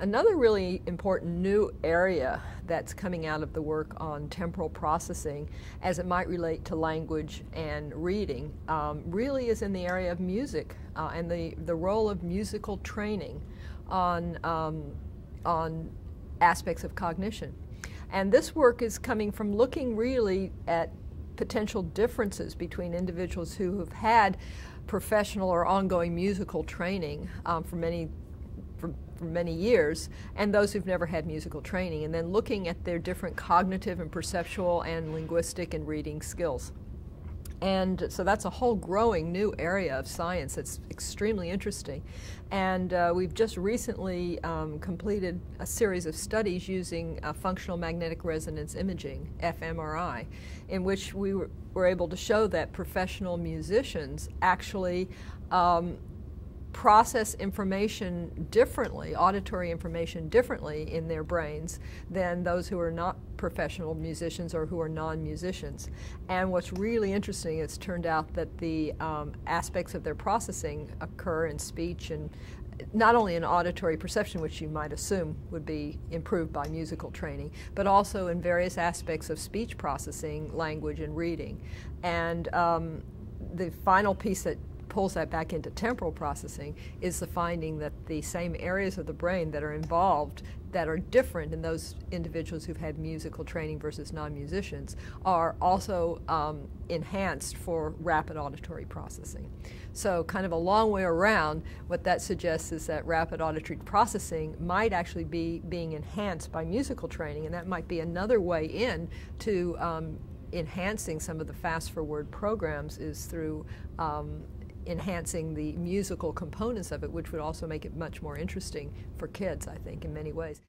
Another really important new area that's coming out of the work on temporal processing as it might relate to language and reading um, really is in the area of music uh, and the, the role of musical training on, um, on aspects of cognition. And this work is coming from looking really at potential differences between individuals who have had professional or ongoing musical training um, for many for, for, many years, and those who've never had musical training, and then looking at their different cognitive and perceptual and linguistic and reading skills. And so that's a whole growing new area of science that's extremely interesting. And uh, we've just recently um, completed a series of studies using uh, functional magnetic resonance imaging, fMRI, in which we were, able to show that professional musicians actually um, process information differently, auditory information differently in their brains than those who are not professional musicians or who are non-musicians. And what's really interesting, it's turned out that the um, aspects of their processing occur in speech and not only in auditory perception, which you might assume would be improved by musical training, but also in various aspects of speech processing, language, and reading. And um, the final piece that pulls that back into temporal processing is the finding that the same areas of the brain that are involved that are different in those individuals who've had musical training versus non-musicians are also um, enhanced for rapid auditory processing. So kind of a long way around, what that suggests is that rapid auditory processing might actually be being enhanced by musical training, and that might be another way in to um, enhancing some of the Fast ForWord programs is through um, enhancing the musical components of it, which would also make it much more interesting for kids, I think, in many ways.